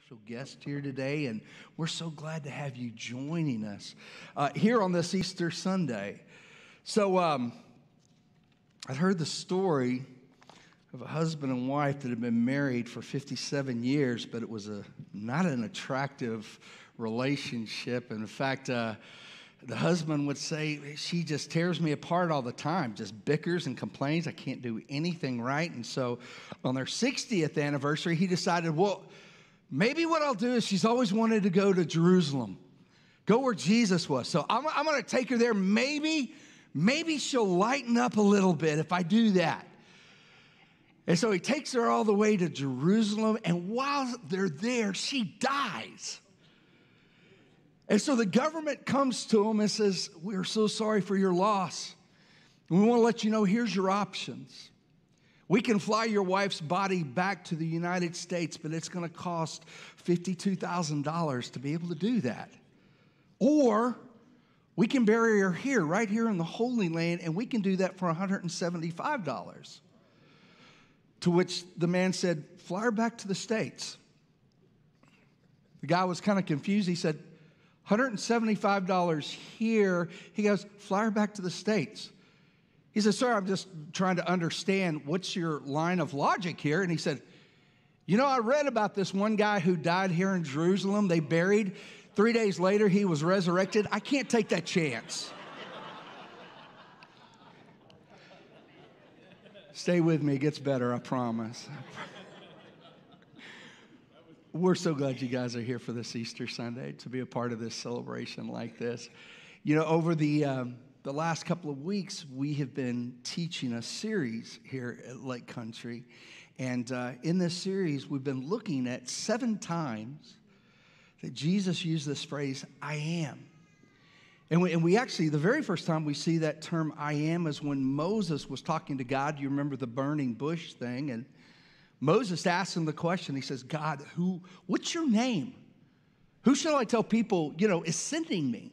special guest here today, and we're so glad to have you joining us uh, here on this Easter Sunday. So, um, I heard the story of a husband and wife that had been married for 57 years, but it was a not an attractive relationship. And in fact, uh, the husband would say, She just tears me apart all the time, just bickers and complains. I can't do anything right. And so on their 60th anniversary, he decided, Well, maybe what I'll do is she's always wanted to go to Jerusalem, go where Jesus was. So I'm, I'm going to take her there. Maybe, maybe she'll lighten up a little bit if I do that. And so he takes her all the way to Jerusalem, and while they're there, she dies. And so the government comes to him and says, We're so sorry for your loss. We want to let you know here's your options. We can fly your wife's body back to the United States, but it's going to cost $52,000 to be able to do that. Or we can bury her here, right here in the Holy Land, and we can do that for $175. To which the man said, Fly her back to the States. The guy was kind of confused. He said, $175 here. He goes, Fly her back to the States. He said, Sir, I'm just trying to understand what's your line of logic here. And he said, You know, I read about this one guy who died here in Jerusalem. They buried. Three days later, he was resurrected. I can't take that chance. Stay with me, it gets better, I promise. We're so glad you guys are here for this Easter Sunday to be a part of this celebration like this. You know, over the um, the last couple of weeks, we have been teaching a series here at Lake Country. And uh, in this series, we've been looking at seven times that Jesus used this phrase, I am. And we, and we, actually, the very first time we see that term I am is when Moses was talking to God. You remember the burning bush thing? And Moses asked him the question. He says, God, who, what's your name? Who shall I tell people, you know, is sending me?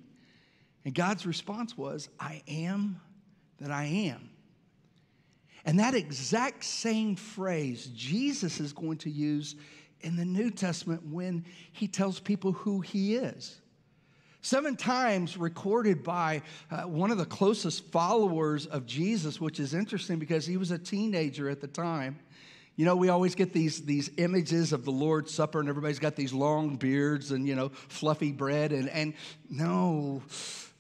And God's response was, I am that I am. And that exact same phrase Jesus is going to use in the New Testament when he tells people who he is. Seven times recorded by uh, one of the closest followers of Jesus, which is interesting because he was a teenager at the time. You know, we always get these, these images of the Lord's Supper, and everybody's got these long beards and, you know, fluffy bread. And, and no,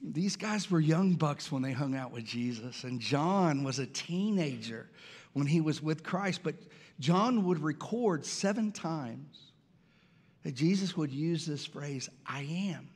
these guys were young bucks when they hung out with Jesus, and John was a teenager when he was with Christ. But John would record seven times that Jesus would use this phrase, I am.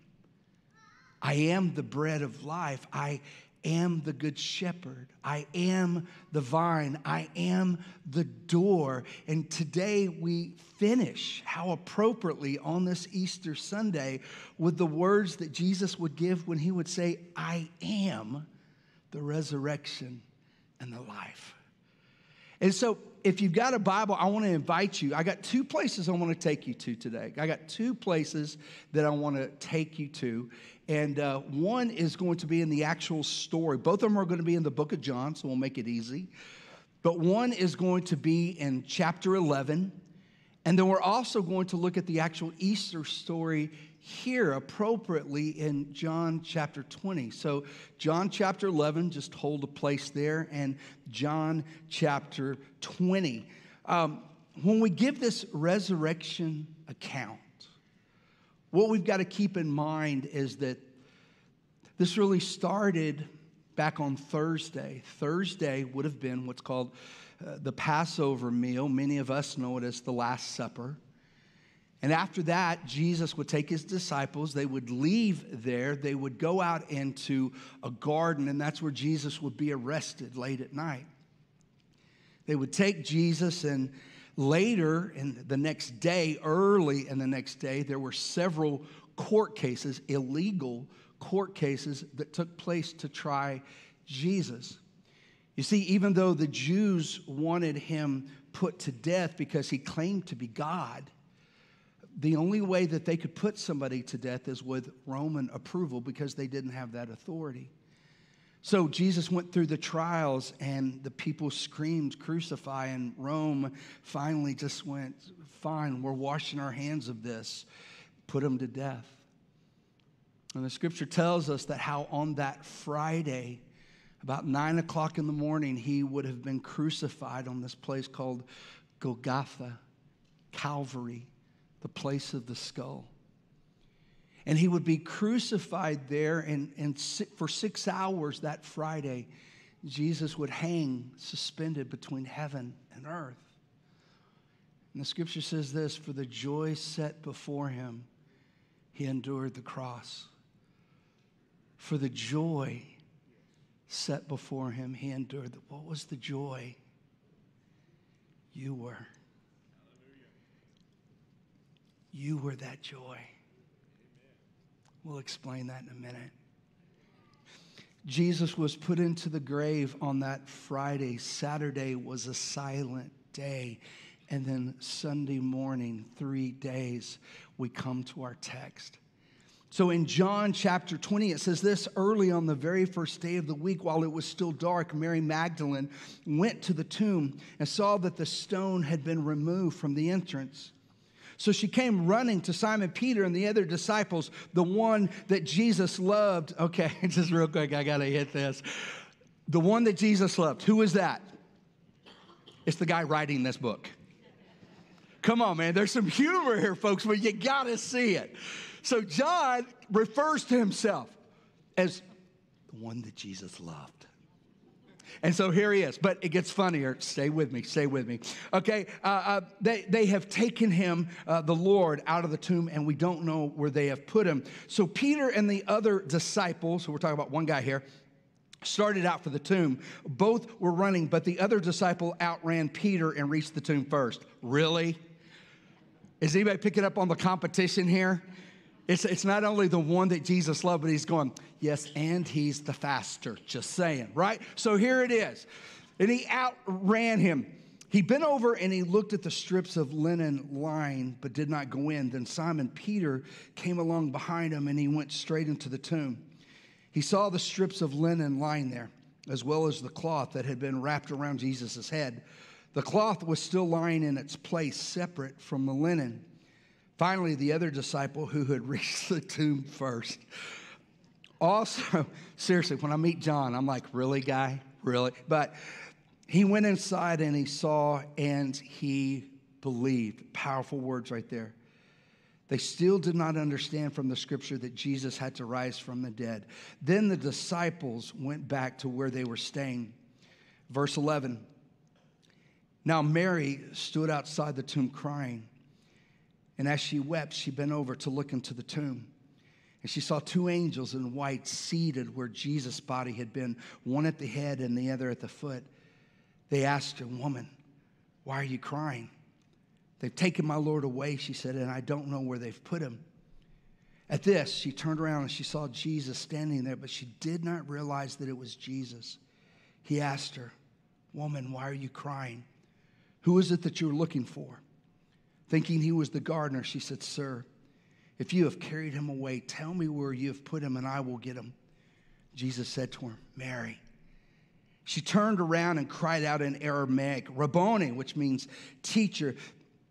I am the bread of life. I am the good shepherd. I am the vine. I am the door. And today we finish, how appropriately on this Easter Sunday, with the words that Jesus would give when he would say, I am the resurrection and the life. And so, if you've got a Bible, I want to invite you. I got two places I want to take you to today. I got two places that I want to take you to. And uh, one is going to be in the actual story. Both of them are going to be in the book of John, so we'll make it easy. But one is going to be in chapter 11. And then we're also going to look at the actual Easter story here appropriately in John chapter 20. So, John chapter 11, just hold a place there, and John chapter 20. Um, when we give this resurrection account, what we've got to keep in mind is that this really started back on Thursday. Thursday would have been what's called uh, the Passover meal. Many of us know it as the Last Supper. And after that, Jesus would take his disciples, they would leave there, they would go out into a garden, and that's where Jesus would be arrested late at night. They would take Jesus and Later, in the next day, early in the next day, there were several court cases, illegal court cases, that took place to try Jesus. You see, even though the Jews wanted him put to death because he claimed to be God, the only way that they could put somebody to death is with Roman approval because they didn't have that authority. So Jesus went through the trials, and the people screamed, Crucify, and Rome finally just went, Fine, we're washing our hands of this. Put him to death. And the scripture tells us that how on that Friday, about nine o'clock in the morning, he would have been crucified on this place called Golgotha, Calvary, the place of the skull. And he would be crucified there, and, and for six hours that Friday, Jesus would hang suspended between heaven and earth. And the scripture says this for the joy set before him, he endured the cross. For the joy set before him, he endured. The, What was the joy? You were. You were that joy. We'll explain that in a minute. Jesus was put into the grave on that Friday. Saturday was a silent day. And then Sunday morning, three days, we come to our text. So in John chapter 20, it says this early on the very first day of the week, while it was still dark, Mary Magdalene went to the tomb and saw that the stone had been removed from the entrance. So she came running to Simon Peter and the other disciples, the one that Jesus loved. Okay, just real quick, I got to hit this. The one that Jesus loved. Who is that? It's the guy writing this book. Come on, man. There's some humor here, folks, but you got to see it. So John refers to himself as the one that Jesus loved. And so here he is. But it gets funnier. Stay with me. Stay with me. Okay. Uh, uh, they, they have taken him, uh, the Lord, out of the tomb, and we don't know where they have put him. So Peter and the other disciples, so we're talking about one guy here, started out for the tomb. Both were running, but the other disciple outran Peter and reached the tomb first. Really? Is anybody picking up on the competition here? It's, it's not only the one that Jesus loved, but he's going, yes, and he's the faster, just saying, right? So here it is. And he outran him. He bent over and he looked at the strips of linen lying, but did not go in. Then Simon Peter came along behind him and he went straight into the tomb. He saw the strips of linen lying there, as well as the cloth that had been wrapped around Jesus' head. The cloth was still lying in its place, separate from the linen. Finally, the other disciple who had reached the tomb first. Also, seriously, when I meet John, I'm like, really, guy? Really? But he went inside and he saw and he believed. Powerful words right there. They still did not understand from the scripture that Jesus had to rise from the dead. Then the disciples went back to where they were staying. Verse 11 Now Mary stood outside the tomb crying. And as she wept, she bent over to look into the tomb. And she saw two angels in white seated where Jesus' body had been, one at the head and the other at the foot. They asked her, Woman, why are you crying? They've taken my Lord away, she said, and I don't know where they've put him. At this, she turned around and she saw Jesus standing there, but she did not realize that it was Jesus. He asked her, Woman, why are you crying? Who is it that you're looking for? Thinking he was the gardener, she said, Sir, if you have carried him away, tell me where you have put him, and I will get him. Jesus said to her, Mary. She turned around and cried out in Aramaic, Rabboni, which means teacher.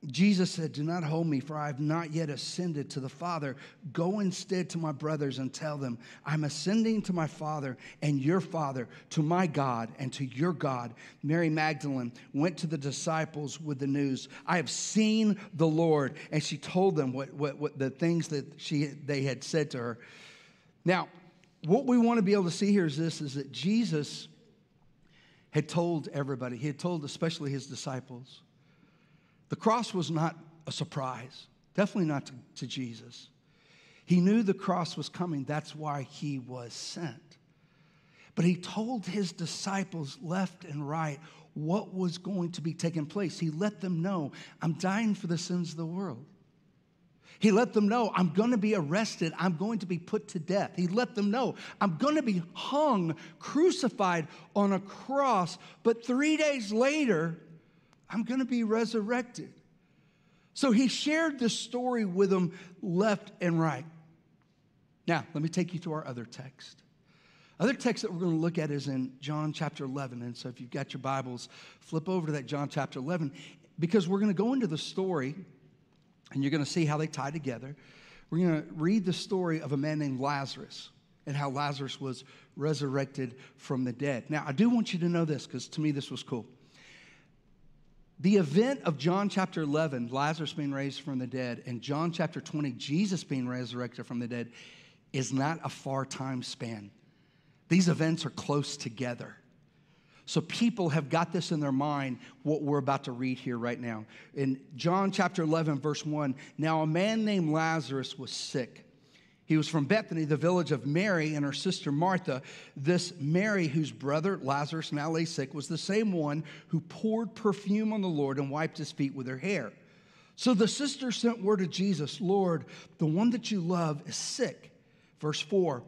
Jesus said, Do not hold me, for I have not yet ascended to the Father. Go instead to my brothers and tell them, I'm ascending to my Father and your Father, to my God and to your God. Mary Magdalene went to the disciples with the news, I have seen the Lord. And she told them what, what, what the things that she, they had said to her. Now, what we want to be able to see here is this is that Jesus had told everybody, he had told especially his disciples the cross was not a surprise, definitely not to, to Jesus. He knew the cross was coming, that's why he was sent. But he told his disciples left and right what was going to be taking place. He let them know, I'm dying for the sins of the world. He let them know, I'm going to be arrested. I'm going to be put to death. He let them know, I'm going to be hung, crucified on a cross. But three days later, I'm going to be resurrected. So he shared this story with them left and right. Now, let me take you to our other text. Other text that we're going to look at is in John chapter 11. And so if you've got your Bibles, flip over to that John chapter 11 because we're going to go into the story and you're going to see how they tie together. We're going to read the story of a man named Lazarus and how Lazarus was resurrected from the dead. Now, I do want you to know this because to me this was cool. The event of John chapter 11, Lazarus being raised from the dead, and John chapter 20, Jesus being resurrected from the dead, is not a far time span. These events are close together. So people have got this in their mind, what we're about to read here right now. In John chapter 11, verse 1, now a man named Lazarus was sick. He was from Bethany, the village of Mary and her sister Martha. This Mary, whose brother Lazarus now lay sick, was the same one who poured perfume on the Lord and wiped his feet with her hair. So the sister sent word to Jesus Lord, the one that you love is sick. Verse 4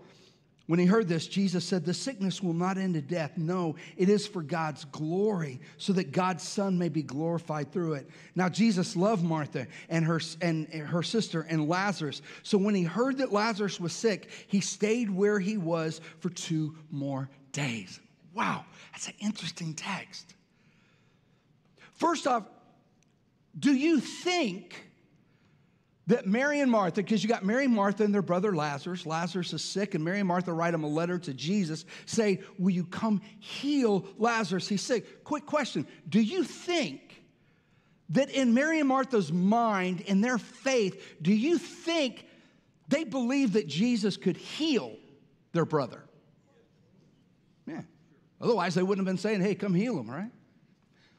when he heard this, Jesus said, The sickness will not end in death. No, it is for God's glory, so that God's Son may be glorified through it. Now, Jesus loved Martha and her, and her sister and Lazarus. So when he heard that Lazarus was sick, he stayed where he was for two more days. Wow, that's an interesting text. First off, do you think that Mary and Martha, because you got Mary and Martha and their brother Lazarus, Lazarus is sick, and Mary and Martha write him a letter to Jesus, say, Will you come heal Lazarus? He's sick. Quick question Do you think that in Mary and Martha's mind, in their faith, do you think they believed that Jesus could heal their brother? Yeah. Otherwise, they wouldn't have been saying, Hey, come heal him, right?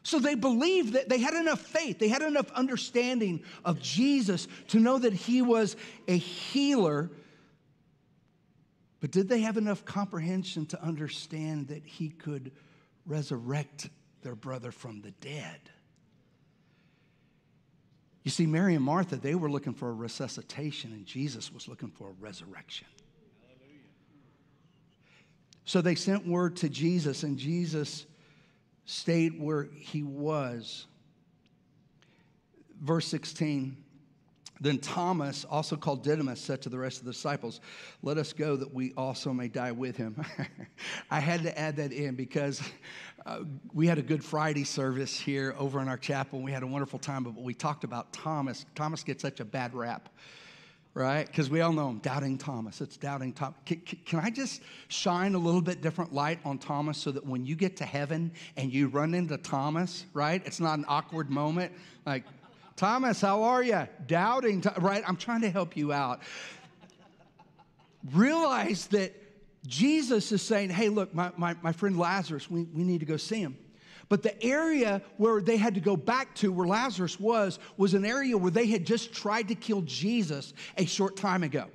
So they believed that they had enough faith, they had enough understanding of Jesus to know that he was a healer. But did they have enough comprehension to understand that he could resurrect their brother from the dead? You see, Mary and Martha, they were looking for a resuscitation, and Jesus was looking for a resurrection. So they sent word to Jesus, and Jesus stayed where he was. Verse 16 Then Thomas, also called Didymus, said to the rest of the disciples, Let us go that we also may die with him. I had to add that in because uh, we had a Good Friday service here over in our chapel. We had a wonderful time, but we talked about Thomas. Thomas gets such a bad rap right? Because we all know him, Doubting Thomas. It's Doubting Thomas. Can, can, I just shine a little bit different light on Thomas so that when you get to heaven and you run into Thomas, right? It's not an awkward moment. Like, Thomas, how are you? Doubting, right? I'm trying to help you out. Realize that Jesus is saying, hey, look, my, my, my friend Lazarus, we, we need to go see him. But the area where they had to go back to, where Lazarus was, was an area where they had just tried to kill Jesus a short time ago.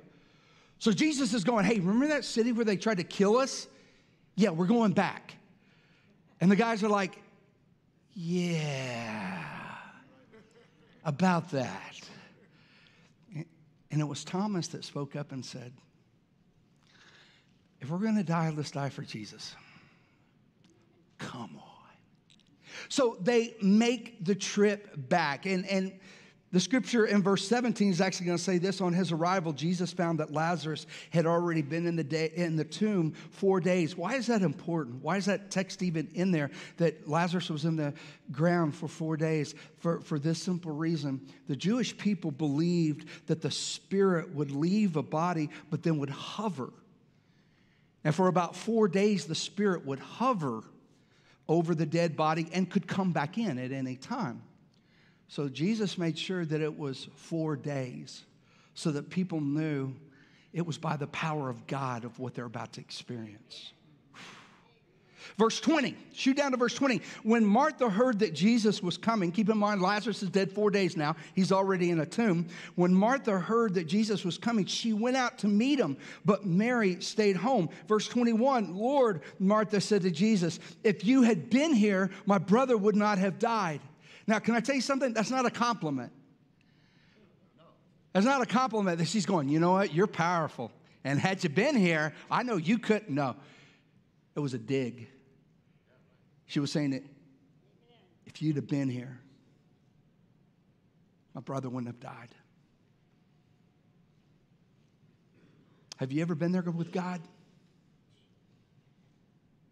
So Jesus is going, Hey, remember that city where they tried to kill us? Yeah, we're going back. And the guys are like, Yeah, about that. And it was Thomas that spoke up and said, If we're going to die, let's die for Jesus. Come on. So they make the trip back. And, and the scripture in verse 17 is actually going to say this on his arrival jesus found that lazarus had already been in the, day, in the tomb four days. Why is that important? Why is that text even in there that lazarus was in the ground for four days? For, for this simple reason the jewish people believed that the spirit would leave a body but then would hover. And for about four days the spirit would hover over the dead body and could come back in at any time. So Jesus made sure that it was four days so that people knew it was by the power of God of what they're about to experience. Verse 20, shoot down to verse 20. When Martha heard that Jesus was coming, keep in mind Lazarus is dead four days now, he's already in a tomb. When Martha heard that Jesus was coming, she went out to meet him, but Mary stayed home. Verse 21, Lord, Martha said to Jesus, if you had been here, my brother would not have died. Now, can I tell you something? That's not a compliment. That's not a compliment that she's going, you know what? You're powerful. And had you been here, I know you couldn't. No, it was a dig. She was saying that if you'd have been here, my brother wouldn't have died. Have you ever been there with God?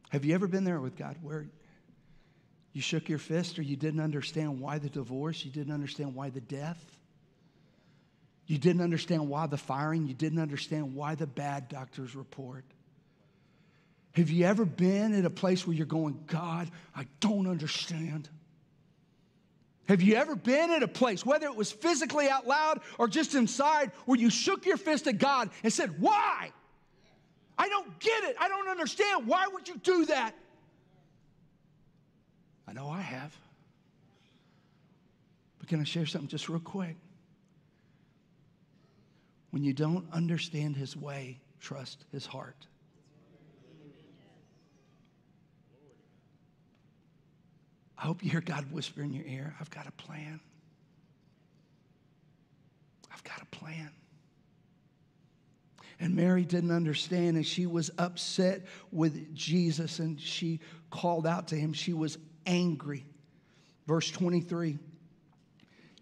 Have you ever been there with God where you shook your fist or you didn't understand why the divorce, you didn't understand why the death? You didn't understand why the firing. You didn't understand why the bad doctor's report. Have you ever been at a place where you're going, God, I don't understand? Have you ever been at a place, whether it was physically out loud or just inside, where you shook your fist at God and said, Why? I don't get it. I don't understand. Why would you do that? I know I have. But can I share something just real quick? When you don't understand his way, trust his heart. I hope you hear God whisper in your ear, I've got a plan. I've got a plan. And Mary didn't understand, and she was upset with Jesus, and she called out to him. She was angry. Verse 23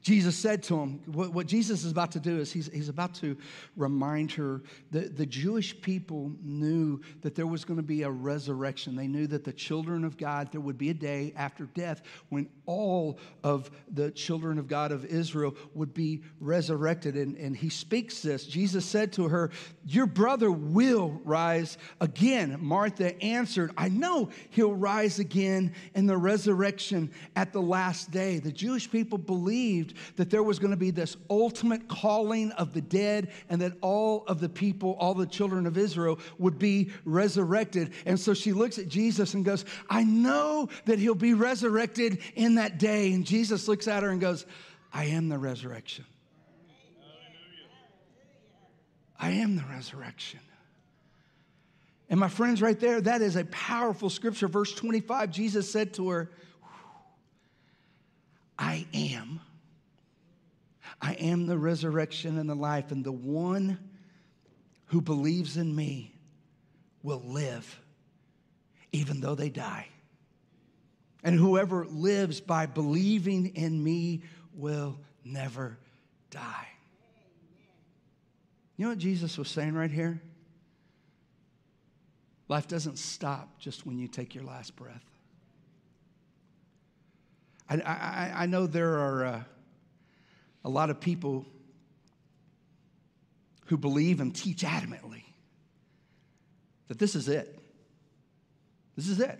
Jesus said to him, what, what, Jesus is about to do is he's, he's about to remind her that the Jewish people knew that there was going to be a resurrection. They knew that the children of God, there would be a day after death when all of the children of God of Israel would be resurrected. And, and he speaks this. Jesus said to her, Your brother will rise again. Martha answered, I know he'll rise again in the resurrection at the last day. The Jewish people believed that there was going to be this ultimate calling of the dead and that all of the people, all the children of Israel would be resurrected. And so she looks at Jesus and goes, I know that he'll be resurrected in that day. And Jesus looks at her and goes, I am the resurrection. I am the resurrection. And my friends, right there, that is a powerful scripture. Verse 25, Jesus said to her, I am I am the resurrection and the life, and the one who believes in me will live even though they die. And whoever lives by believing in me will never die. You know what Jesus was saying right here? Life doesn't stop just when you take your last breath. I, I, I know there are. Uh, a lot of people who believe and teach adamantly that this is it. This is it.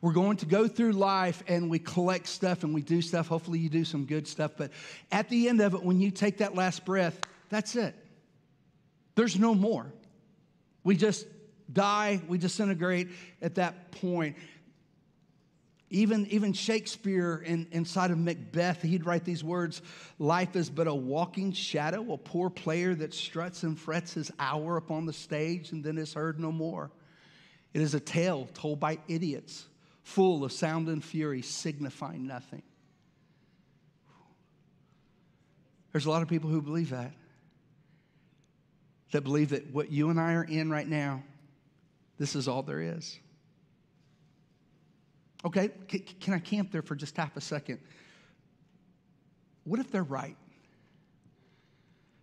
We're going to go through life and we collect stuff and we do stuff. Hopefully, you do some good stuff. But at the end of it, when you take that last breath, that's it. There's no more. We just die, we disintegrate at that point. Even, even Shakespeare in, inside of Macbeth, he'd write these words Life is but a walking shadow, a poor player that struts and frets his hour upon the stage and then is heard no more. It is a tale told by idiots, full of sound and fury, signifying nothing. There's a lot of people who believe that. That believe that what you and I are in right now, this is all there is. Okay, can I camp there for just half a second? What if they're right?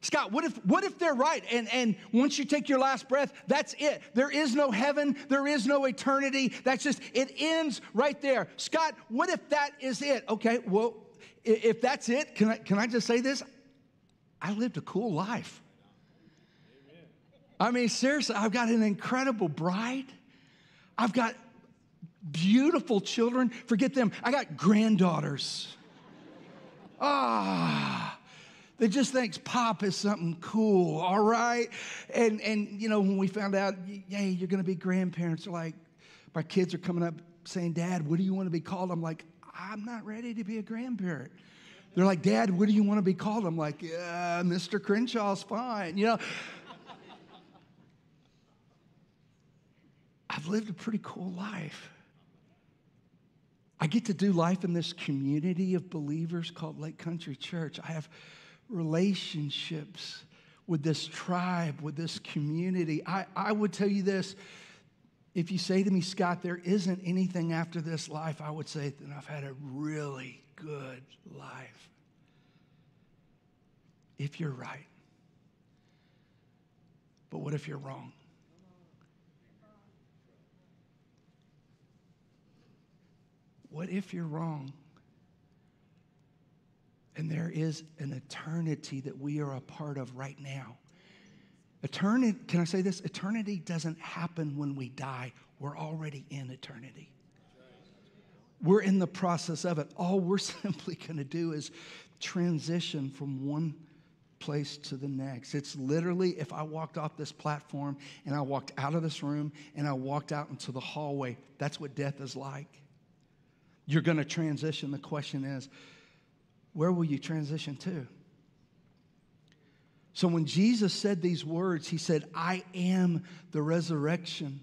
Scott, what if, what if they're right? And, and once you take your last breath, that's it. There is no heaven, there is no eternity. That's just, it ends right there. Scott, what if that is it? Okay, well, if that's it, can I, can I just say this? I lived a cool life. I mean, seriously, I've got an incredible bride. I've got beautiful children. Forget them. I got granddaughters. Ah. They just thinks pop is something cool, all right? And and you know, when we found out, hey, you're gonna be grandparents, they're like my kids are coming up saying, Dad, what do you want to be called? I'm like, I'm not ready to be a grandparent. They're like, Dad, what do you want to be called? I'm like, yeah, Mr. Crenshaw's fine. You know, I've lived a pretty cool life. I get to do life in this community of believers called Lake Country Church. I have relationships with this tribe, with this community. I, I would tell you this if you say to me, Scott, there isn't anything after this life, I would say that I've had a really good life. If you're right. But what if you're wrong? What if you're wrong? And there is an eternity that we are a part of right now. Eternity, can I say this? Eternity doesn't happen when we die. We're already in eternity. We're in the process of it. All we're simply going to do is transition from one place to the next. It's literally if I walked off this platform and I walked out of this room and I walked out into the hallway, that's what death is like. You're going to transition. The question is, where will you transition to? So when Jesus said these words, he said, I am the resurrection.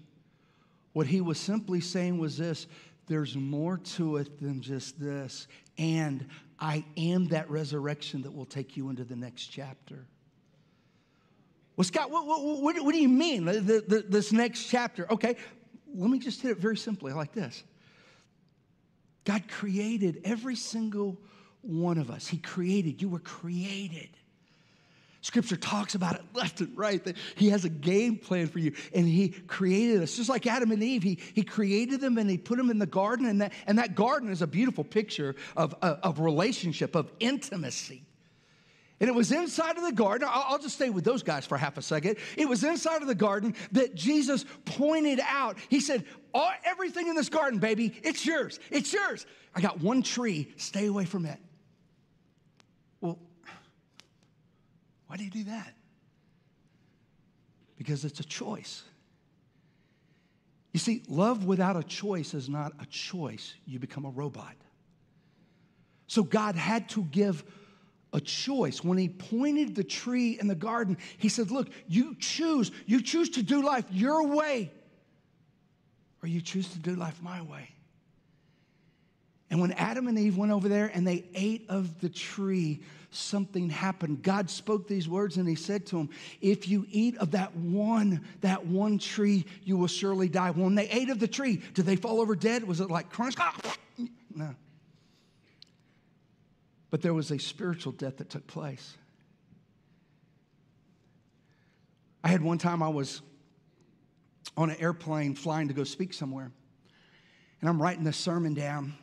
What he was simply saying was this there's more to it than just this. And I am that resurrection that will take you into the next chapter. Well, Scott, what, what, what, what do you mean, the, the, this next chapter? Okay, let me just hit it very simply like this God created every single one of us. He created, you were created. Scripture talks about it left and right that He has a game plan for you and He created us. Just like Adam and Eve, He, he created them and He put them in the garden, and that, and that garden is a beautiful picture of, of, of relationship, of intimacy. And it was inside of the garden. I'll, just stay with those guys for half a second. It was inside of the garden that Jesus pointed out. He said, Everything in this garden, baby, it's yours. It's yours. I got one tree. Stay away from it. Well, why do you do that? Because it's a choice. You see, love without a choice is not a choice. You become a robot. So God had to give a choice. When he pointed the tree in the garden, he said, Look, you choose. You choose to do life your way, or you choose to do life my way. And when Adam and Eve went over there and they ate of the tree, something happened. God spoke these words and he said to them, If you eat of that one, that one tree, you will surely die. When they ate of the tree, did they fall over dead? Was it like crunch? No. But there was a spiritual death that took place. I had one time I was on an airplane flying to go speak somewhere, and I'm writing this sermon down.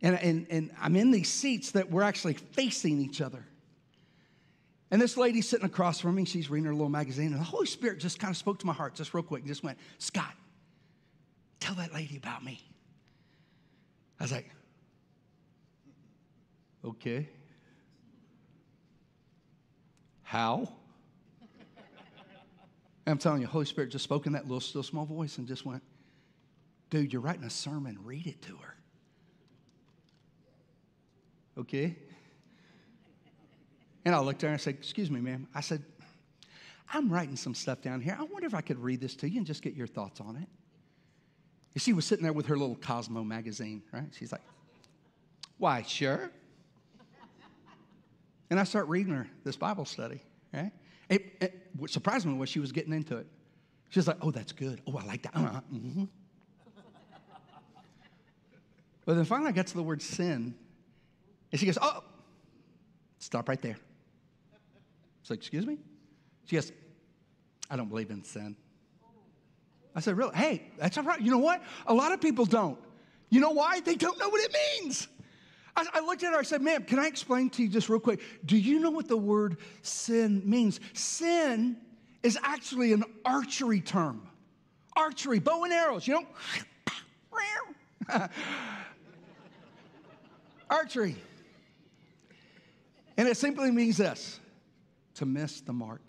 And, and, and I'm in these seats that we're actually facing each other. And this lady's sitting across from me. She's reading her little magazine. And the Holy Spirit just kind of spoke to my heart, just real quick. and Just went, Scott, tell that lady about me. I was like, okay. How? I'm telling you, Holy Spirit just spoke in that little, still small voice and just went, dude, you're writing a sermon, read it to her okay? And I looked at her and I said, Excuse me, ma'am. I said, I'm writing some stuff down here. I wonder if I could read this to you and just get your thoughts on it. And she was sitting there with her little Cosmo magazine, right? She's like, Why, sure. And I start reading her this Bible study, right? It, it, what surprised me was she was getting into it. She was like, Oh, that's good. Oh, I like that. Uh-huh. Mm-hmm. But then finally I got to the word sin, and she goes, Oh, stop right there. It's like, Excuse me? She goes, I don't believe in sin. I said, Really? Hey, that's all right. You know what? A lot of people don't. You know why? They don't know what it means. I, I looked at her, I said, Ma'am, can I explain to you just real quick? Do you know what the word sin means? Sin is actually an archery term. Archery, bow and arrows, you know? archery. And it simply means this to miss the mark.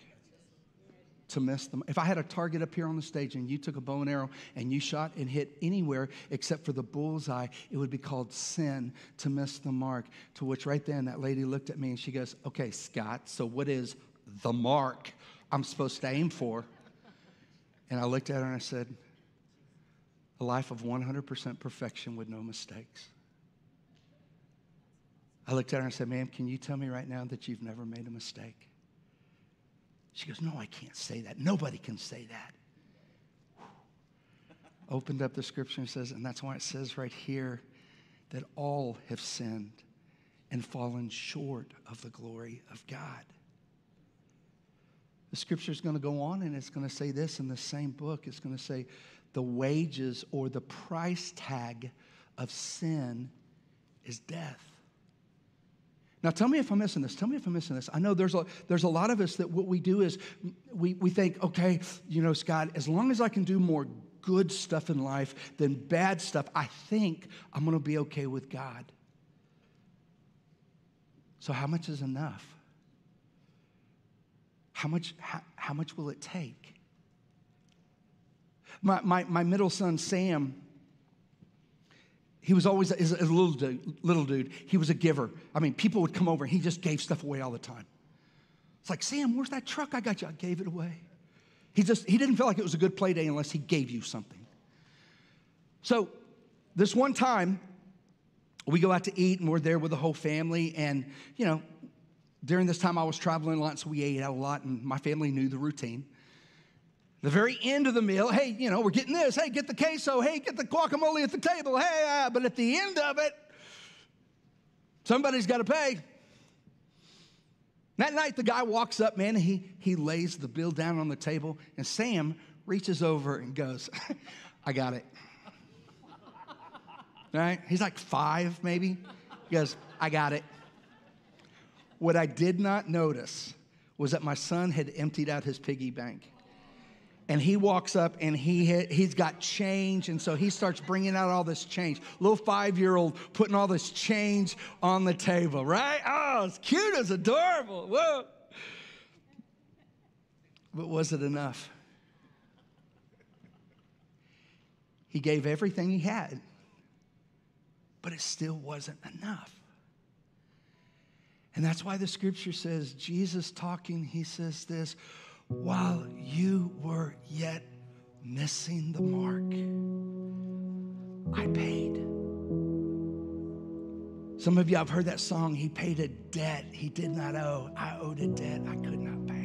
To miss them. If I had a target up here on the stage and you took a bow and arrow and you shot and hit anywhere except for the bullseye, it would be called sin to miss the mark. To which right then that lady looked at me and she goes, Okay, Scott, so what is the mark I'm supposed to aim for? And I looked at her and I said, A life of 100% perfection with no mistakes. I looked at her and I said, Ma'am, can you tell me right now that you've never made a mistake? She goes, No, I can't say that. Nobody can say that. Opened up the scripture and says, and that's why it says right here that all have sinned and fallen short of the glory of God. The scripture is going to go on and it's going to say this in the same book. It's going to say, the wages or the price tag of sin is death. Now, tell me if I'm missing this. Tell me if I'm missing this. I know there's a, there's a lot of us that what we do is we, we think, okay, you know, Scott, as long as I can do more good stuff in life than bad stuff, I think I'm going to be okay with God. So, how much is enough? How much, how, how much will it take? My, my, my middle son, Sam, he was always a, a little dude, little dude. He was a giver. I mean, people would come over and he just gave stuff away all the time. It's like, Sam, where's that truck I got you? I gave it away. He just he didn't feel like it was a good play day unless he gave you something. So this one time, we go out to eat and we're there with the whole family. And, you know, during this time I was traveling a lot, so we ate out a lot, and my family knew the routine. The very end of the meal, hey, you know, we're getting this. Hey, get the queso. Hey, get the guacamole at the table. Hey, uh, but at the end of it, somebody's got to pay. That night, the guy walks up, man, he, he lays the bill down on the table, and Sam reaches over and goes, I got it. Right? He's like five, maybe. He goes, I got it. What I did not notice was that my son had emptied out his piggy bank and he walks up and he he's got change. And so he starts bringing out all this change. Little five-year-old putting all this change on the table right? Oh it's cute it's adorable. Whoa. But was it enough? He gave everything he had but it still wasn't enough. And that's why the scripture says jesus talking he says this while you were yet missing the mark, I paid. Some of you have heard that song, He paid a debt He did not owe. I owed a debt I could not pay.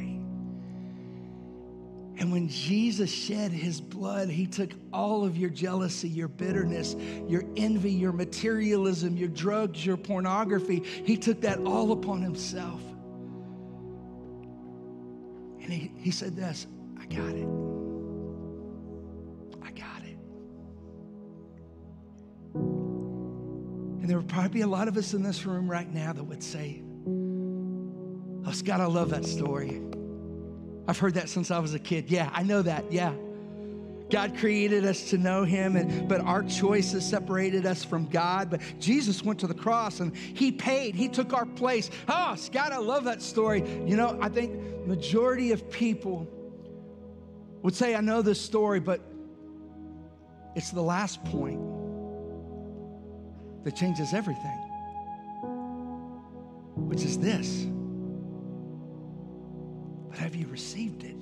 And when Jesus shed his blood, he took all of your jealousy, your bitterness, your envy, your materialism, your drugs, your pornography, he took that all upon himself. And he, he said this I got it. I got it. And there would probably be a lot of us in this room right now that would say, Oh, Scott, I love that story. I've heard that since I was a kid. Yeah, I know that. Yeah. God created us to know Him, and, but our choices separated us from God. But Jesus went to the cross and He paid. He took our place. Oh, Scott, I love that story. You know, I think majority of people would say, I know this story, but it's the last point that changes everything, which is this. But have you received it?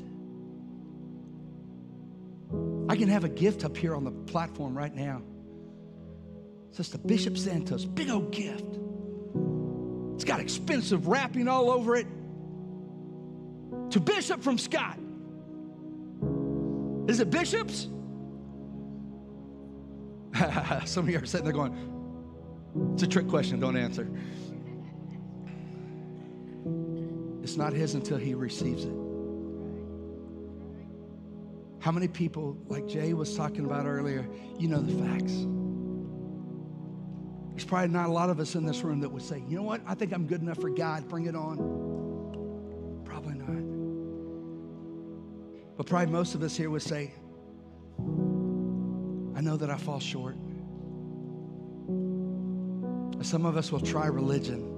I can have a gift up here on the platform right now. It's just a Bishop Santos, big old gift. It's got expensive wrapping all over it. To Bishop from Scott. Is it bishops? Some of you are sitting there going, it's a trick question, don't answer. It's not his until he receives it. How many people, like Jay was talking about earlier, you know the facts? There's probably not a lot of us in this room that would say, you know what, I think I'm good enough for God, bring it on. Probably not. But probably most of us here would say, I know that I fall short. Some of us will try religion.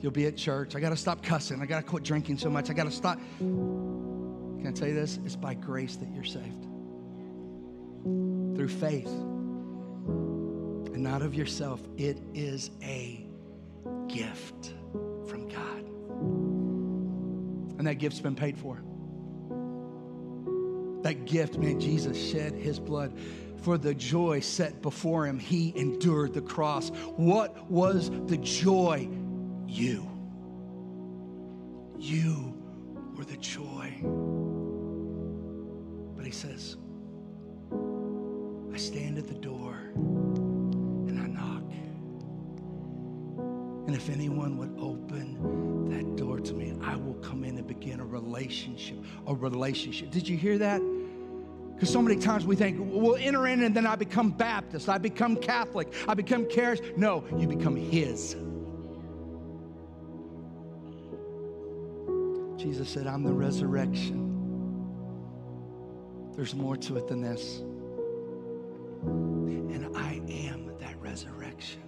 You'll be at church. I got to stop cussing. I got to quit drinking so much. I got to stop. Can I tell you this? It's by grace that you're saved. Through faith. And not of yourself. It is a gift from God. And that gift's been paid for. That gift, man, Jesus shed his blood for the joy set before him. He endured the cross. What was the joy? You. You were the joy but he says, I stand at the door and I knock. And if anyone would open that door to me, I will come in and begin a relationship. A relationship. Did you hear that? Because so many times we think, we'll enter in and then I become Baptist, I become Catholic, I become Caris. No, you become His. Jesus said, I'm the resurrection there's more to it than this. And I am that resurrection.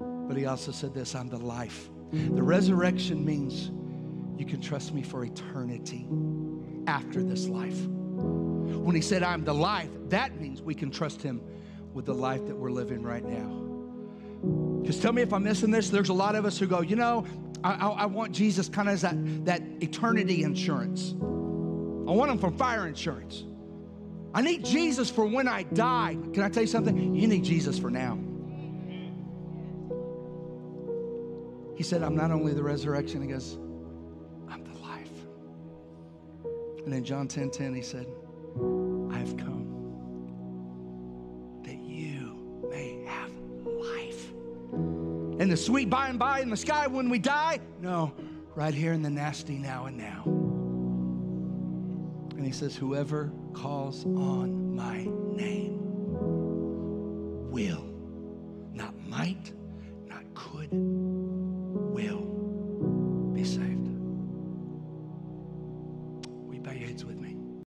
But he also said this I'm the life. The resurrection means you can trust me for eternity after this life. When he said, I'm the life, that means we can trust him with the life that we're living right now. Because tell me if I'm missing this. There's a lot of us who go, you know, I, I, I want Jesus kind of as that, that eternity insurance. I want them for fire insurance. I need Jesus for when I die. Can I tell you something? You need Jesus for now. He said, I'm not only the resurrection, he goes, I'm the life. And in John 10 10, he said, I have come that you may have life. And the sweet by and by in the sky when we die? No, right here in the nasty now and now. And he says, Whoever calls on my name will, not might, not could,